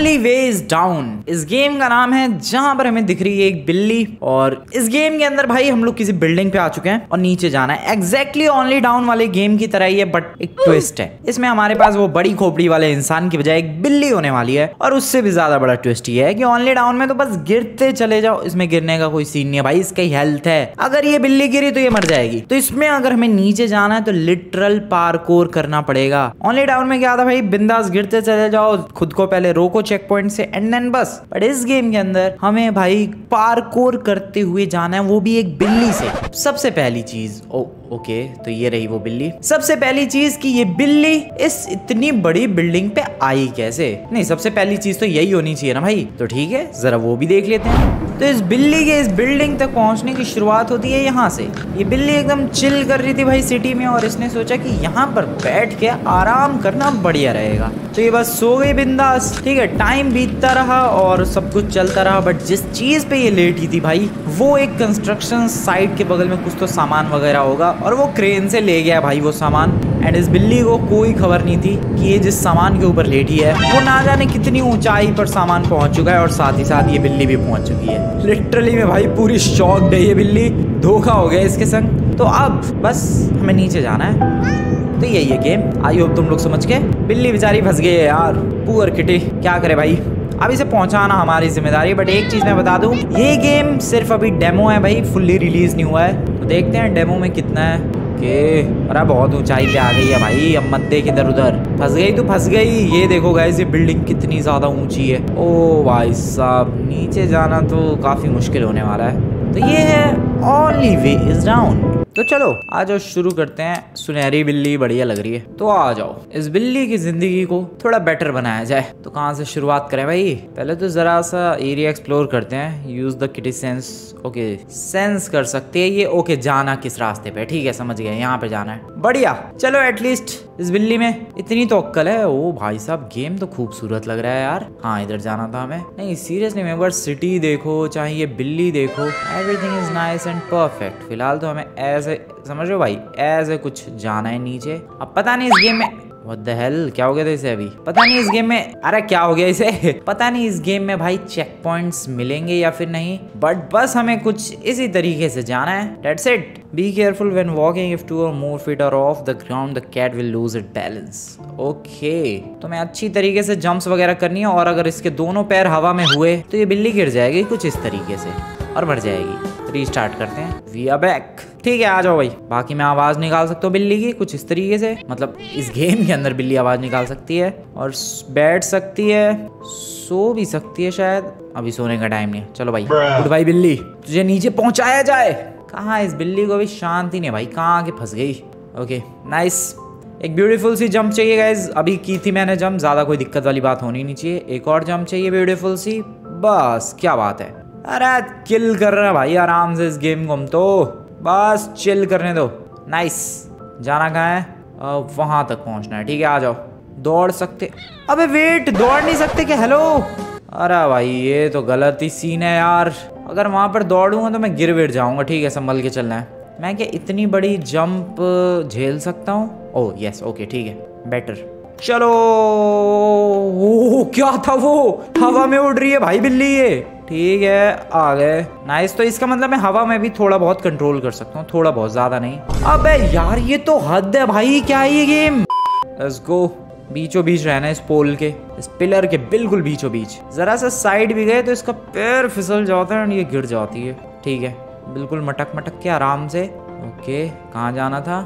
Only way is down इस game का नाम है, जहाँ पर हमें दिख रही है एक बिल्ली। और इस गेम के अंदर भाई, हम लोग किसी बिल्डिंग पे आ चुके हैं और नीचे जाना है। एग्जैक्टली ओनली डाउन वाले गेम की तरह ही है बट एक ट्विस्ट है। इसमें हमारे पास वो बड़ी खोपड़ी वाले इंसान की बजाय एक बिल्ली होने वाली है। और उससे भी ज़्यादा बड़ा ट्विस्ट ये है कि ओनली डाउन में तो बस गिरते चले जाओ। इसमें गिरने का कोई सीन नहीं है भाई, इसका हेल्थ है। अगर ये बिल्ली गिरी तो ये मर जाएगी। तो इसमें अगर हमें नीचे जाना है तो लिटरल पार्कोर करना पड़ेगा। ओनली डाउन में क्या था भाई, बिंदास गिरते चले जाओ, खुद को पहले रोको चेक पॉइंट से एंड देन बस। बट इस गेम के अंदर हमें भाई पार्कोर करते हुए जाना है, वो भी एक बिल्ली से। सबसे पहली चीज़, ओ ओके तो ये रही वो बिल्ली। सबसे पहली चीज़ कि ये बिल्ली इस इतनी बड़ी बिल्डिंग पे आई कैसे? नहीं, सबसे पहली चीज़ तो यही होनी चाहिए ना भाई। तो ठीक है, जरा वो भी देख लेते हैं। तो इस बिल्ली के इस बिल्डिंग तक पहुँचने की शुरुआत होती है यहाँ से। ये बिल्ली एकदम चिल कर रही थी भाई सिटी में और इसने सोचा कि यहाँ पर बैठ के आराम करना बढ़िया रहेगा। तो ये बस सो गई बिंदास। ठीक है, टाइम बीतता रहा और सब कुछ चलता रहा, बट जिस चीज़ पे ये लेटी थी भाई, वो एक कंस्ट्रक्शन साइट के बगल में कुछ तो सामान वगैरह होगा। और वो क्रेन से ले गया भाई वो सामान एंड इस बिल्ली को कोई खबर नहीं थी कि ये जिस सामान के ऊपर लेटी है, वो ना जाने कितनी ऊंचाई पर सामान पहुँच चुका है और साथ ही साथ ये बिल्ली भी पहुँच चुकी है। लिटरली में भाई पूरी शॉक है ये बिल्ली, धोखा हो गया इसके संग। तो अब बस हमें नीचे जाना है। तो यही है गेम आई होप तुम लोग समझ के बिल्ली बेचारी फंस गई है यार। पुअर किटी क्या करे भाई? अब इसे पहुंचाना हमारी ज़िम्मेदारी बट एक चीज़ मैं बता दूँ, ये गेम सिर्फ़ अभी डेमो है भाई फुल्ली रिलीज़ नहीं हुआ है। देखते हैं डेमो में कितना है। के अरे बहुत ऊंचाई पे आ गई है भाई। अब मत देख इधर उधर। फंस गई तो फंस गई। ये देखो गाइस ये बिल्डिंग कितनी ज़्यादा ऊँची है। ओ भाई साहब, नीचे जाना तो काफ़ी मुश्किल होने वाला है। तो ये है ओनली वे इज़ डाउन तो चलो, आ जाओ, शुरू करते हैं। सुनहरी बिल्ली बढ़िया लग रही है। तो आ जाओ। इस बिल्ली की ज़िंदगी को थोड़ा बेटर बनाया जाए। तो कहाँ से शुरुआत करें भाई? पहले तो जरा सा एरिया एक्सप्लोर करते हैं। Use the kitty sense okay sense कर सकते हैं ये। ओके जाना किस रास्ते पे ठीक है, समझ गए। यहाँ पे जाना है। बढ़िया। चलो एटलीस्ट इस बिल्ली में? इतनी तो अक्कल है। ओ भाई साहब, गेम तो खूबसूरत लग रहा है यार। हाँ इधर जाना था हमें। नहीं सीरियसली मेंबर सिटी देखो, चाहे ये बिल्ली देखो। Everything is nice and perfect फ़िलहाल तो हमें ऐसे, समझ रहे भाई? ऐसे कुछ जाना है नीचे। अब पता नहीं इस गेम में What the hell? क्या हो गया था इसे अभी? पता नहीं इस गेम में अरे, क्या हो गया इसे? पता नहीं इस गेम में भाई चेक पॉइंट्स मिलेंगे या फिर नहीं। बट बस हमें कुछ इसी तरीके से जाना है। That's it be careful when walking if two और more feet are off the ground the cat will lose it balance okay तो मैं अच्छी तरीके से जंप्स वगैरह करनी है और अगर इसके दोनों पैर हवा में हुए तो ये बिल्ली गिर जाएगी कुछ इस तरीके से और मर जाएगी। रीस्टार्ट करते हैं। वी आर बैक ठीक है आ जाओ भाई। बाकी मैं आवाज़ निकाल सकता हूँ बिल्ली की कुछ इस तरीके से। मतलब इस गेम के अंदर बिल्ली आवाज़ निकाल सकती है और बैठ सकती है सो भी सकती है शायद। अभी सोने का टाइम नहीं चलो भाई। गुड भाई बिल्ली। तुझे नीचे पहुँचाया जाए। कहाँ इस बिल्ली को भी शांति नहीं भाई कहाँ आके फंस गई? ओके नाइस एक ब्यूटीफुल सी जंप चाहिए गाइज़ अभी की थी मैंने जंप ज़्यादा कोई दिक्कत वाली बात होनी नहीं चाहिए। एक और जंप चाहिए ब्यूटीफुल सी. बस, क्या बात है। अरे किल कर रहे भाई, आराम से इस गेम को हम तो। बस चिल करने दो। नाइस जाना कहाँ है? वहाँ तक पहुँचना है, ठीक है, आ जाओ। दौड़ सकते अबे वेट दौड़ नहीं सकते क्या? हेलो अरे भाई, ये तो गलत ही सीन है यार। अगर वहाँ पर दौड़ूँगा तो मैं गिर विर जाऊँगा, ठीक है, संभल के चलना है। मैं क्या इतनी बड़ी जंप झेल सकता हूँ? ओह यस ओके ठीक है बेटर चलो! ओ क्या था वो? हवा में उड़ रही है भाई बिल्ली ये। ठीक है, आ गए। नाइस तो इसका मतलब मैं हवा में भी थोड़ा बहुत कंट्रोल कर सकता हूँ, थोड़ा बहुत, ज़्यादा नहीं। अबे यार, ये तो हद है भाई, क्या है ये गेम लेट्स गो बीचों बीच रहना इस पोल के। इस पिलर के बिल्कुल बीचों बीच जरा सा साइड भी गए तो इसका पैर फिसल जाता है और ये गिर जाती है। ठीक है बिल्कुल मटक मटक के आराम से। ओके कहाँ जाना था?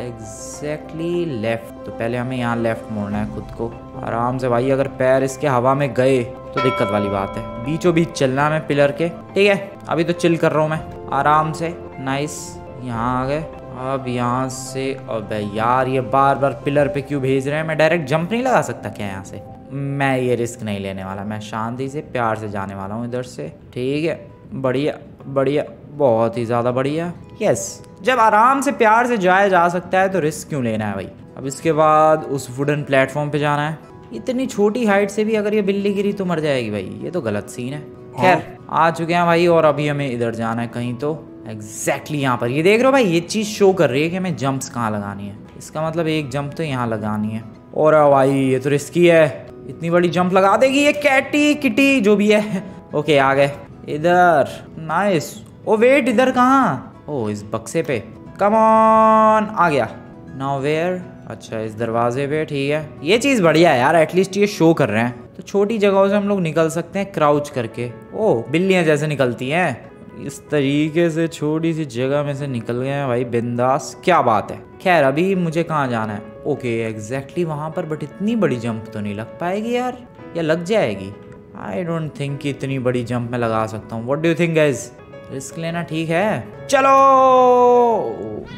एग्जैक्टली uh, लेफ़्ट तो पहले हमें यहाँ लेफ़्ट मोड़ना है खुद को। आराम से भाई अगर पैर इसके हवा में गए तो दिक्कत वाली बात है। बीचों बीच चलना है पिलर के। ठीक है अभी तो चिल कर रहा हूँ मैं। आराम से। नाइस यहाँ आ गए। अब यहाँ से अब यार ये बार बार पिलर पे क्यों भेज रहे हैं? मैं डायरेक्ट जंप नहीं लगा सकता क्या यहाँ से? मैं ये रिस्क नहीं लेने वाला मैं शांति से प्यार से जाने वाला हूँ इधर से। ठीक है बढ़िया बढ़िया बहुत ही ज़्यादा बढ़िया। यस जब आराम से प्यार से जाया जा सकता है तो रिस्क क्यों लेना है भाई? अब इसके बाद उस वुडन प्लेटफॉर्म पे जाना है। इतनी छोटी हाइट से भी अगर ये बिल्ली गिरी तो मर जाएगी भाई ये तो गलत सीन है। खैर आ चुके हैं भाई और अभी हमें इधर जाना है कहीं तो। एग्जैक्टली यहाँ पर। ये देख रहे हो भाई, ये चीज़ शो कर रही है कि हमें जंप्स कहाँ लगानी है। इसका मतलब एक जंप तो यहाँ लगानी है। और भाई, ये तो रिस्की है। इतनी बड़ी जंप लगा देगी ये कैटी, किटी, जो भी है। ओके, आ गए। इधर। नाइस ओ वेट इधर कहाँ? ओ, इस बक्से पे। कम ऑन आ गया। नाउ वेयर अच्छा इस दरवाजे पे, ठीक है। ये चीज़ बढ़िया है यार एटलीस्ट ये शो कर रहे हैं। तो छोटी जगहों से हम लोग निकल सकते हैं क्राउच करके। ओ, बिल्लियाँ जैसे निकलती हैं। इस तरीके से छोटी सी जगह में से निकल गए हैं भाई बिंदास। क्या बात है। खैर अभी मुझे कहाँ जाना है? ओके एग्जैक्टली वहाँ पर बट इतनी बड़ी जंप तो नहीं लग पाएगी यार। या लग जाएगी? आई डोंट थिंक कि इतनी बड़ी जंप मैं लगा सकता हूँ। What do think guys risk लेना ठीक है? चलो!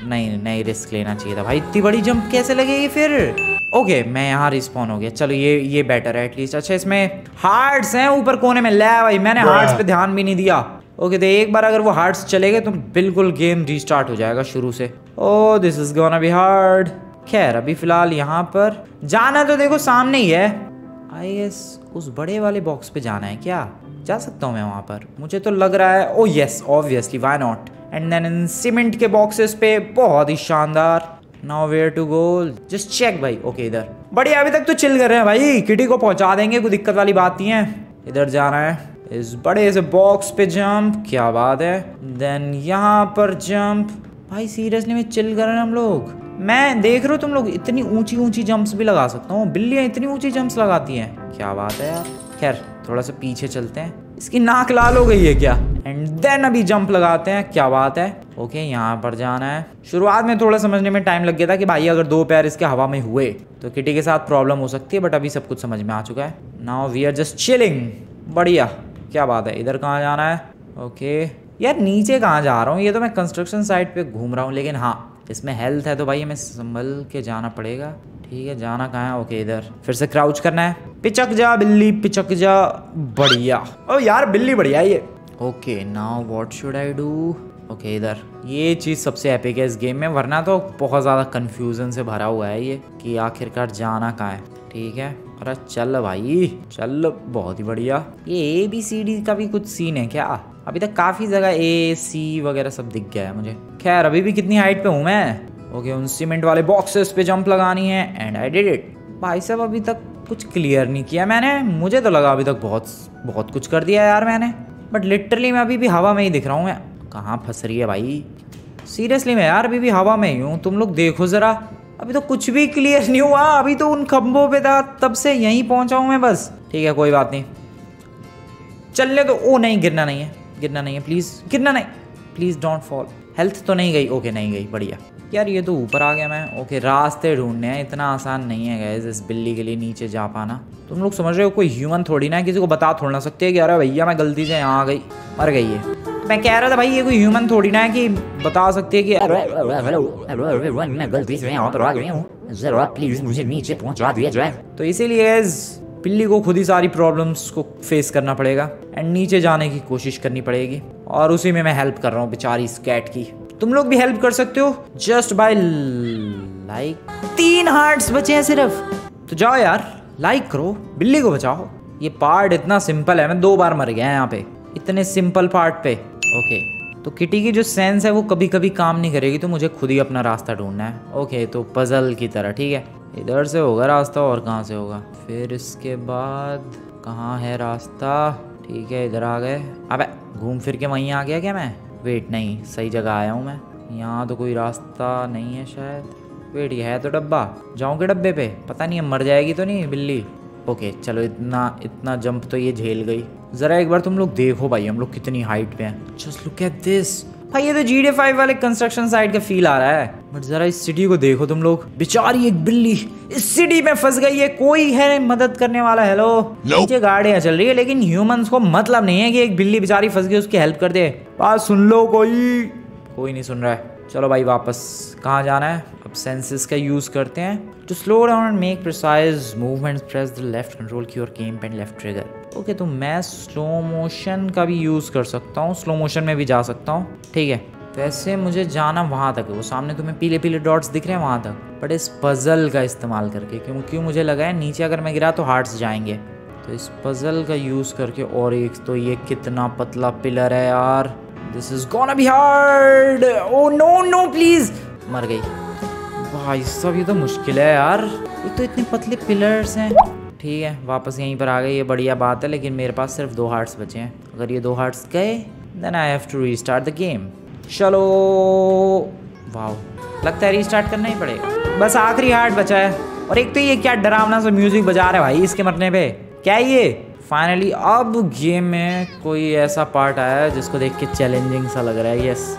नहीं नहीं रिस्क लेना चाहिए था भाई। इतनी बड़ी जंप कैसे लगेगी फिर? ओके okay, मैं यहाँ रिस्पॉन हो गया। चलो ये ये बेटर है एटलीस्ट अच्छा इसमें हार्ट्स हैं ऊपर कोने में। ले भाई मैंने हार्ट्स पे ध्यान भी नहीं दिया। ओके okay, तो एक बार अगर वो हार्ट्स चले गए तो बिल्कुल गेम रीस्टार्ट हो जाएगा शुरू से। ओ this is gonna be hard खैर अभी फ़िलहाल यहाँ पर जाना तो देखो सामने ही है। आई गेस उस बड़े वाले बॉक्स पे जाना है क्या? जा सकता हूँ मैं वहाँ पर। मुझे तो लग रहा है ओ yes obviously why not and then in cement के बॉक्सेस पे बहुत ही शानदार। Now where to go just check भाई। ओके इधर। बढ़िया अभी तक तो चिल कर रहे हैं भाई। किटी को पहुँचा देंगे कोई दिक्कत वाली बात नहीं है। इधर जाना है। इस बड़े से बॉक्स पे जंप क्या बात है? देन यहाँ पर जंप भाई सीरियसली में चिल कर रहे हैं हम लोग। मैं देख रहा हूँ तुम लोग, इतनी ऊँची ऊँची जंप्स भी लगा सकता हूँ। बिल्लियाँ इतनी ऊँची जंप्स लगाती हैं। क्या बात है यार। खैर, थोड़ा सा पीछे चलते हैं। इसकी नाक लाल हो गई है क्या? एंड देन अभी जंप लगाते हैं। क्या बात है। ओके यहाँ पर जाना है। शुरुआत में थोड़ा समझने में टाइम लग गया था कि भाई, अगर दो पैर इसके हवा में हुए तो किटी के साथ प्रॉब्लम हो सकती है बट अभी सब कुछ समझ में आ चुका है। Now we are just chilling बढ़िया। क्या बात है? इधर कहाँ जाना है? ओके यार, नीचे कहाँ जा रहा हूँ? ये तो मैं कंस्ट्रक्शन साइट पे घूम रहा हूँ, लेकिन हाँ इसमें हेल्थ है तो भाई हमें संभल के जाना पड़ेगा। ठीक है, जाना कहाँ है? ओके इधर। फिर से क्राउच करना है। पिचक जा, बिल्ली, पिचक जा। बढ़िया। ओ यार, बिल्ली बढ़िया ये। Okay now what should I do okay इधर। ये चीज़ सबसे एपिक है इस गेम में, वरना तो बहुत ज़्यादा कंफ्यूजन से भरा हुआ है ये, कि आखिरकार जाना कहाँ है? ठीक है। अरे चल भाई, चल, बहुत ही बढ़िया। ये ए बी सी डी का भी कुछ सीन है क्या? अभी तक काफ़ी जगह ए सी वगैरह सब दिख गया है मुझे। खैर, अभी भी कितनी हाइट पे हूँ मैं? ओके उन सीमेंट वाले बॉक्सेस पे जंप लगानी है एंड आई डिड इट भाई साहब, अभी तक कुछ क्लियर नहीं किया मैंने। मुझे तो लगा अभी तक बहुत बहुत कुछ कर दिया यार मैंने। बट लिटरली मैं अभी भी हवा में ही दिख रहा हूँ मैं। कहाँ फंस रही है भाई? सीरियसली मैं यार अभी भी हवा में ही हूँ। तुम लोग देखो ज़रा। अभी तो कुछ भी क्लियर नहीं हुआ, अभी तो उन खंभों पे था, तब से यहीं पहुँचा हूँ मैं बस। ठीक है, कोई बात नहीं। चलने तो ओ, नहीं, गिरना नहीं है, गिरना नहीं है प्लीज़ गिरना नहीं। प्लीज़ डोंट फॉल हेल्थ तो नहीं गई। ओके नहीं गई, बढ़िया। यार ये तो ऊपर आ गया मैं। ओके रास्ते ढूँढने हैं। इतना आसान नहीं है गैस इस बिल्ली के लिए नीचे जा पाना। तुम लोग समझ रहे हो कोई ह्यूमन थोड़ी ना किसी को बता थोड़ ना सकते कि अरे भैया मैं गलती से यहाँ आ गई मर गई है। मैं कह रहा था भाई ये कोई ह्यूमन थोड़ी ना है कि बता सकते हैं कि मैं गलती से यहाँ पर आ गई हूँ। जरा प्लीज़ मुझे नीचे पहुँचा दिया जाए। तो इसीलिए बिल्ली को खुद ही सारी प्रॉब्लम्स को फेस करना पड़ेगा। एंड नीचे जाने की कोशिश करनी पड़ेगी। और उसी में मैं हेल्प कर रहा हूँ बेचारी इस कैट की। तुम लोग भी हेल्प कर सकते हो। जस्ट बाय लाइक तीन हार्ट्स बचे हैं सिर्फ़। तो जाओ यार लाइक करो, बिल्ली को बचाओ। ये पार्ट इतना सिंपल है, मैं दो बार मर गया यहाँ पे। इतने सिंपल पार्ट पे। ओके तो किटी की जो सेंस है, वो कभी कभी काम नहीं करेगी तो मुझे खुद ही अपना रास्ता ढूंढना है। ओके तो पजल की तरह, ठीक है? इधर से होगा रास्ता, और कहाँ से होगा? फिर इसके बाद कहाँ है रास्ता? ठीक है, इधर आ गए। अबे, घूम फिर के वहीं आ गया क्या मैं? वेट नहीं सही जगह आया हूँ मैं। यहाँ तो कोई रास्ता नहीं है शायद। वेट ये है तो डब्बा। जाऊँ के डब्बे पे? पता नहीं मर जाएगी तो नहीं बिल्ली। ओके चलो इतना इतना जंप तो ये झेल गई। ज़रा एक बार तुम लोग देखो भाई हम लोग कितनी हाइट पे हैं। Just look at this. भाई ये तो जी डी फाइव वाले कंस्ट्रक्शन साइट का फील आ रहा है। बट जरा इस सिटी को देखो तुम लोग। बेचारी एक बिल्ली इस सिटी में फंस गई है। कोई है मदद करने वाला? हेलो नीचे गाड़ियाँ चल रही है लेकिन ह्यूमंस को मतलब नहीं है कि एक बिल्ली बेचारी फंस गई उसकी हेल्प कर दे। बात सुन लो कोई। कोई नहीं सुन रहा है। चलो भाई वापस। कहाँ जाना है? अब सेंसेस का यूज़ करते हैं। To slow down and make precise movement press the left control key और gamepad left trigger okay तो मैं स्लो मोशन का भी यूज़ कर सकता हूँ। स्लो मोशन में भी जा सकता हूँ। ठीक है। वैसे मुझे जाना वहाँ तक है। वो सामने तुम्हें पीले पीले डॉट्स दिख रहे हैं वहाँ तक। बट इस पज़ल का इस्तेमाल करके, क्योंकि मुझे लगा है नीचे अगर मैं गिरा तो हार्ट्स जाएँगे। तो इस पज़ल का यूज़ करके और एक तो ये कितना पतला पिलर है यार। This is gonna be hard oh no no please मर गई। भाई सब ये तो मुश्किल है यार। ये तो इतने पतले पिलर्स हैं। ठीक है, वापस यहीं पर आ गए ये बढ़िया बात है, लेकिन मेरे पास सिर्फ़ दो हार्ट्स बचे हैं। अगर ये दो हार्ट्स गए then I have to restart the game चलो। वाओ लगता है रीस्टार्ट करना ही पड़ेगा। बस आखिरी हार्ट बचा है। और एक तो ये क्या डरावना सा म्यूज़िक बजा रहा है भाई, इसके मरने पे। क्या ये? फाइनली अब गेम में कोई ऐसा पार्ट आया है जिसको देख के चैलेंजिंग सा लग रहा है। यस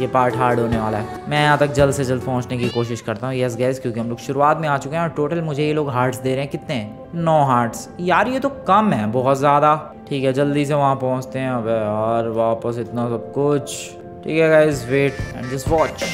ये पार्ट हार्ड होने वाला है। मैं यहाँ तक जल्द से जल्द पहुँचने की कोशिश करता हूँ। यस गैस क्योंकि हम लोग शुरुआत में आ चुके हैं और टोटल मुझे ये लोग हार्ट्स दे रहे हैं। कितने? नौ हार्ट्स यार, ये तो कम है, बहुत ज़्यादा। ठीक है, जल्दी से वहाँ पहुँचते हैं अब यार, वापस इतना सब कुछ। ठीक है guys wait and just watch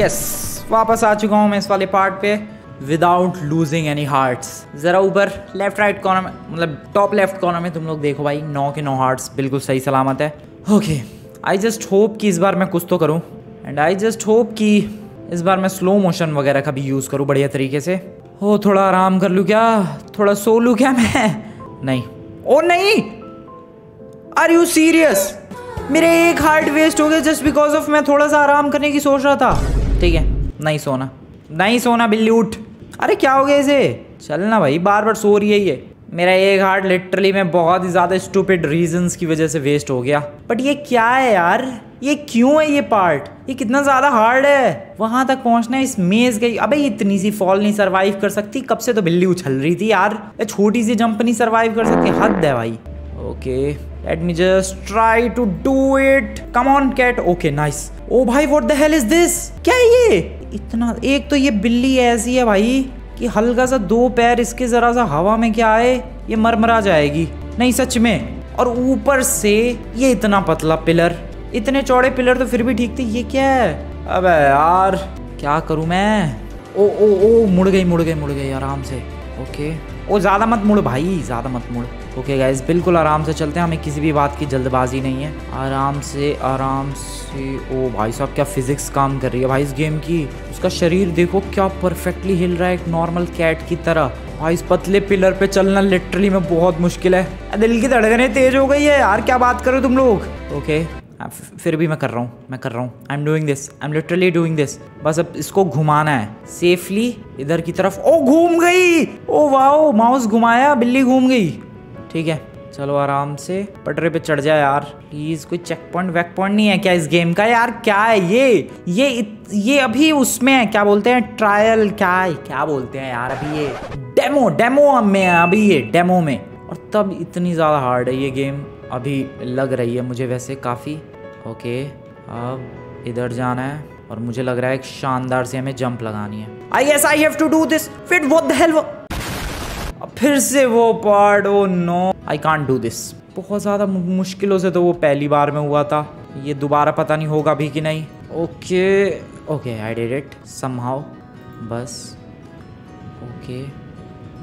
yes वापस आ चुका हूँ मैं इस वाले पार्ट पे विदाउट लूजिंग एनी हार्ट्स ज़रा ऊपर लेफ़्ट राइट कॉर्नर में मतलब टॉप लेफ़्ट कॉर्नर में तुम लोग देखो भाई, नौ के नौ हार्ट्स बिल्कुल सही सलामत है। ओके आई जस्ट होप कि इस बार मैं कुछ तो करूँ एंड आई जस्ट होप कि इस बार मैं स्लो मोशन वगैरह का भी यूज़ करूँ बढ़िया तरीके से। हो, थोड़ा आराम कर लूँ क्या? थोड़ा सो लूँ क्या मैं? नहीं। ओ, नहीं! आर यू सीरियस मेरे एक हार्ट वेस्ट हो गया जस्ट बिकॉज़ ऑफ़ मैं थोड़ा सा आराम करने की सोच रहा था। ठीक है नहीं सोना नहीं सोना बिल्ली, उठ। अरे, क्या हो गया इसे? चलना भाई, बार बार सो रही है ये। मेरा एक हार्ट लिटरली में बहुत ही ज़्यादा स्टूपिड रीजंस की वजह से वेस्ट हो गया। बट ये क्या है यार? ये क्यों है ये पार्ट ये कितना ज़्यादा हार्ड है। वहाँ तक पहुँचना इस मेज गई अबे, इतनी सी फॉल नहीं सरवाइव कर सकती। कब से तो बिल्ली उछल रही थी यार। छोटी सी जंप नहीं सरवाइव कर सकती। हद है भाई। Okay Let me just try to do it. Come on, cat. Okay, nice. Oh भाई, what the hell is this? क्या है ये? इतना एक तो ये बिल्ली ऐसी है भाई कि हल्का सा दो पैर इसके जरा सा हवा में क्या आए ये मरमरा जाएगी नहीं सच में और ऊपर से ये इतना पतला पिलर इतने चौड़े पिलर तो फिर भी ठीक थे ये क्या है अबे यार क्या करूँ मैं ओ ओ ओ मुड़ गई मुड़ गई मुड़ गई आराम से ओके ओ ज़्यादा मत मुड़ भाई, ज़्यादा मत मुड़। ओके गाइज़ बिल्कुल आराम से चलते हैं। हमें किसी भी बात की जल्दबाजी नहीं है। आराम से आराम से। ओ भाई साहब, क्या फिजिक्स काम कर रही है भाई इस गेम की? उसका शरीर देखो क्या परफेक्टली हिल रहा है, एक नॉर्मल कैट की तरह। भाई इस पतले पिलर पे चलना लिटरली में बहुत मुश्किल है। दिल की धड़कने तेज हो गई है यार, क्या बात करो तुम लोग? ओके फिर भी मैं कर रहा हूँ मैं कर रहा हूँ। I am doing this I am literally doing this बस अब इसको घुमाना है। सेफली इधर की तरफ़। ओ घूम गई! Oh wow! माउस घुमाया बिल्ली घूम गई। ठीक है चलो आराम से। पटरे पे चढ़ जाए यार। प्लीज़ कोई चेक पॉइंट वेक पॉइंट नहीं है क्या इस गेम का? यार क्या है ये? ये इत, ये अभी उसमें है क्या बोलते हैं? ट्रायल क्या है? क्या बोलते हैं यार अभी ये? डेमो डेमो में अभी ये डेमो में। और तब इतनी ज़्यादा हार्ड है ये गेम अभी लग रही है मुझे वैसे काफ़ी। ओके, अब इधर जाना है और मुझे लग रहा है एक शानदार से हमें जंप लगानी है। I as I have to do this fit what the hell फिर से वो part O no I can't do this बहुत ज़्यादा मुश्किलों से तो वो पहली बार में हुआ था। ये दोबारा पता नहीं होगा भी कि नहीं। Okay okay I did it somehow बस। ओके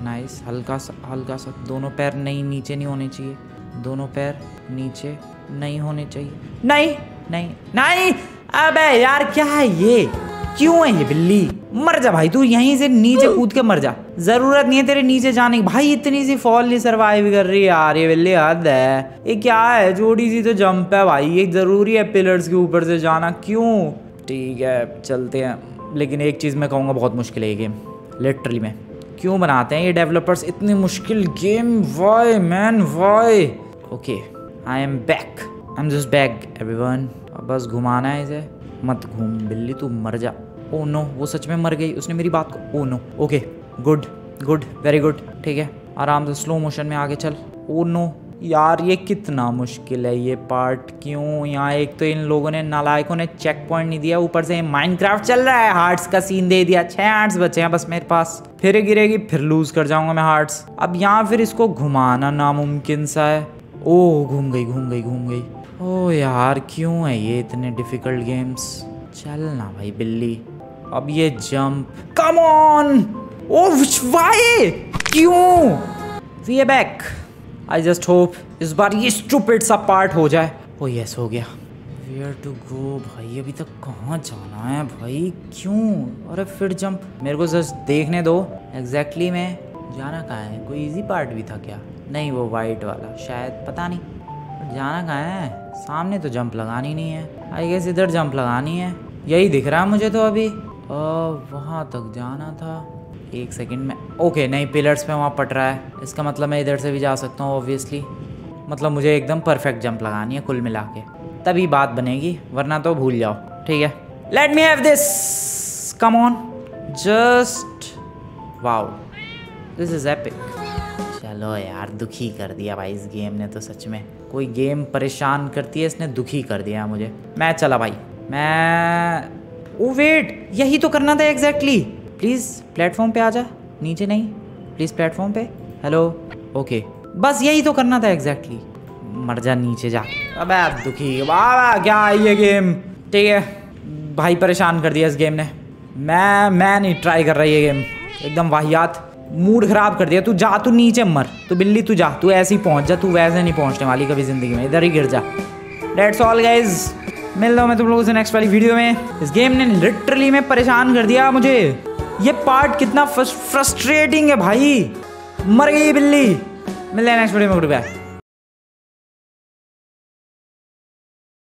नाइस हल्का सा हल्का सा दोनों पैर नहीं, नीचे नहीं होने चाहिए। दोनों पैर नीचे। नहीं होने चाहिए। नहीं? नहीं। नहीं? अबे यार क्या है ये? क्यों है ये बिल्ली? मर जा भाई तू यहीं से नीचे कूद के मर जा। ज़रूरत नहीं है तेरे नीचे जाने की। भाई इतनी सी फॉल नहीं सरवाइव कर रही है यार ये बिल्ली हद है। ये क्या है? छोटी सी तो जंप है भाई। ये ज़रूरी है पिलर्स के ऊपर से जाना। क्यों? ठीक है चलते हैं। लेकिन एक चीज़ मैं कहूँगा बहुत मुश्किल है ये गेम लिटरली में। क्यों बनाते हैं ये डेवलपर्स इतनी मुश्किल game why man why okay I am back I am just back everyone बस घुमाना है इसे। मत घूम, बिल्ली, तू मर जा। ओ नो वो सच में मर गई। उसने मेरी बात को ओ no okay good good very good ठीक है, आराम से स्लो मोशन में आगे चल। ओ नो यार, ये कितना मुश्किल है ये पार्ट क्यों? यहाँ एक तो इन लोगों ने, नालायकों ने चेक पॉइंट नहीं दिया। ऊपर से माइनक्राफ्ट चल रहा है। हार्ट्स का सीन दे दिया। छह हार्ट्स बचे हैं बस मेरे पास। फिर गिरेगी, फिर लूज कर जाऊँगा मैं हार्ट्स अब यहाँ फिर इसको घुमाना नामुमकिन सा है। ओ, घूम गई घूम गई घूम गई। ओ यार, क्यों है ये इतने डिफ़िकल्ट गेम्स चल ना भाई, बिल्ली। अब ये jump come on oh why क्यों? We back I just hope इस बार ये स्टूपिड सा पार्ट हो जाए। ओ यस हो गया। वेयर टू गो भाई? अभी तक कहाँ जाना है भाई? क्यों? अरे, फिर जंप मेरे को जस्ट देखने दो। एग्जैक्टली exactly में। जाना कहाँ है? कोई इजी पार्ट भी था क्या? नहीं, वो वाइट वाला, शायद, पता नहीं। जाना कहाँ है? सामने तो जंप लगानी नहीं है। आई गेस इधर जंप लगानी है। यही दिख रहा है मुझे तो अभी। वहाँ तक जाना था। एक सेकंड में। ओके नहीं पिलर्स पे वहाँ पट रहा है। इसका मतलब मैं इधर से भी जा सकता हूँ ऑब्वियसली मतलब मुझे एकदम परफेक्ट जंप लगानी है कुल मिला के। तभी बात बनेगी, वरना तो भूल जाओ। ठीक है। Let me have this come on just wow this is epic चलो यार, दुखी कर दिया भाई इस गेम ने तो सच में। कोई गेम परेशान करती है, इसने दुखी कर दिया मुझे। मैं चला भाई। मैं ओ वेट यही तो करना था एग्जैक्टली प्लीज़ प्लेटफॉर्म पे आ जा। नीचे नहीं। प्लीज़ प्लेटफॉर्म पे। हेलो ओके बस यही तो करना था एग्जैक्टली मर जा, नीचे जा। अब दुखी। वाह क्या ये गेम ठीक है। भाई परेशान कर दिया इस गेम ने। मैं मैं नहीं ट्राई कर रहा ये गेम एकदम वाहियात। मूड खराब कर दिया, तू जा, तू नीचे मर। तू बिल्ली, तू जा, तू ऐसे ही पहुँच जा, तू वैसे नहीं पहुँचने वाली कभी ज़िंदगी में। इधर ही गिर जा। डेट्स ऑल गाइज़ मिल रहा हूँ मैं तुम लोगों से नेक्स्ट वाली वीडियो में। इस गेम ने लिटरली में परेशान कर दिया मुझे। ये पार्ट कितना फ्रस्ट्रेटिंग है भाई। मर गई बिल्ली। मिल रहे नेक्स्ट वीडियो में गुड बाय